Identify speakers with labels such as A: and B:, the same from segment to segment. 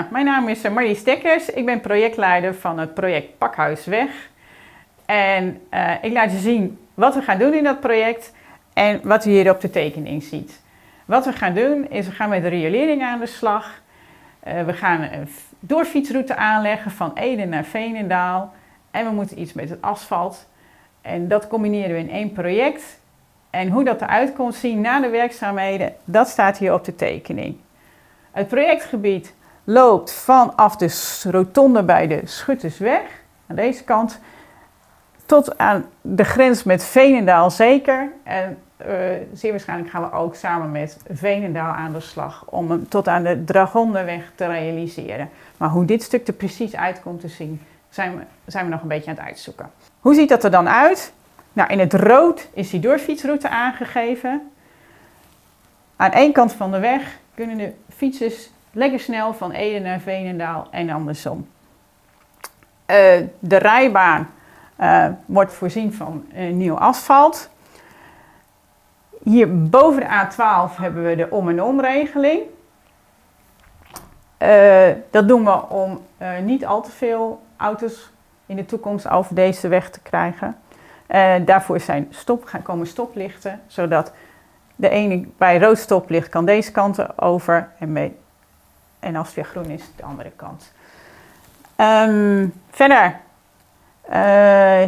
A: Ja, mijn naam is eh, Marlies Dekkers. Ik ben projectleider van het project Pakhuisweg. En uh, ik laat je zien wat we gaan doen in dat project en wat u hier op de tekening ziet. Wat we gaan doen is we gaan met de riolering aan de slag. Uh, we gaan een doorfietsroute aanleggen van Ede naar Veenendaal. En we moeten iets met het asfalt. En dat combineren we in één project. En hoe dat eruit komt zien na de werkzaamheden, dat staat hier op de tekening. Het projectgebied loopt vanaf de rotonde bij de Schuttersweg, aan deze kant, tot aan de grens met Veenendaal zeker. En uh, zeer waarschijnlijk gaan we ook samen met Veenendaal aan de slag om hem tot aan de Dragondeweg te realiseren. Maar hoe dit stuk er precies uitkomt te zien, zijn we, zijn we nog een beetje aan het uitzoeken. Hoe ziet dat er dan uit? Nou, in het rood is die doorfietsroute aangegeven. Aan één kant van de weg kunnen de fietsers lekker snel van Ede naar Veenendaal en andersom. Uh, de rijbaan uh, wordt voorzien van uh, nieuw asfalt. Hier boven de A12 hebben we de om- en omregeling. dat doen we om niet al te veel auto's in de toekomst over deze weg te krijgen. daarvoor zijn stop, komen stoplichten, zodat de ene bij rood stoplicht kan deze kant over en, bij, en als het weer groen is, de andere kant. Um, verder, uh,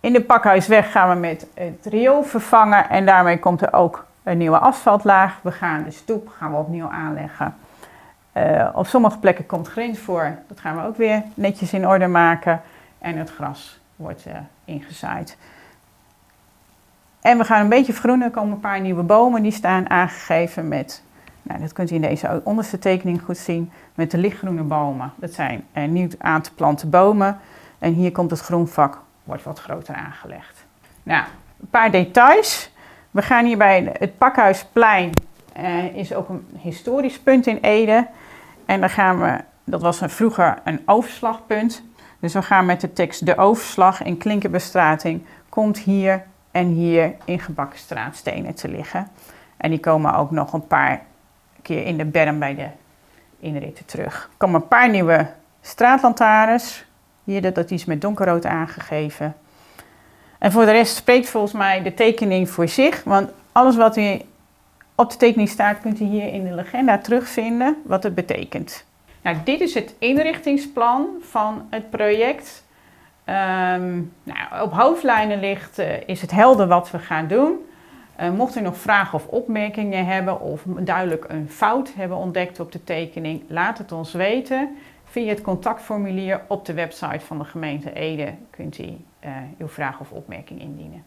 A: in de pakhuisweg gaan we met het riool vervangen en daarmee komt er ook een nieuwe asfaltlaag. We gaan de stoep gaan we opnieuw aanleggen. Uh, op sommige plekken komt grins voor, dat gaan we ook weer netjes in orde maken. En het gras wordt uh, ingezaaid. En we gaan een beetje vergroenen. Er komen een paar nieuwe bomen die staan aangegeven met, nou, dat kunt u in deze onderste tekening goed zien, met de lichtgroene bomen. Dat zijn uh, nieuw aan te planten bomen. En hier komt het groenvak, wordt wat groter aangelegd. Nou, een paar details. We gaan hier bij het Pakhuisplein, uh, is ook een historisch punt in Ede. En daar gaan we, dat was een, vroeger een overslagpunt. Dus we gaan met de tekst de overslag in klinkerbestrating komt hier en hier in gebakken straatstenen te liggen. En die komen ook nog een paar keer in de berm bij de inritten terug. Er komen een paar nieuwe straatlantaarns. Hier dat, dat is met donkerrood aangegeven. En voor de rest spreekt volgens mij de tekening voor zich. Want alles wat u op de tekening staat, kunt u hier in de legenda terugvinden wat het betekent. Nou, dit is het inrichtingsplan van het project. Um, nou, op hoofdlijnen ligt, uh, is het helder wat we gaan doen. Uh, mocht u nog vragen of opmerkingen hebben of duidelijk een fout hebben ontdekt op de tekening, laat het ons weten. Via het contactformulier op de website van de gemeente Ede kunt u uh, uw vraag of opmerking indienen.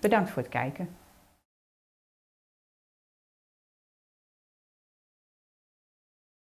A: Bedankt voor het kijken.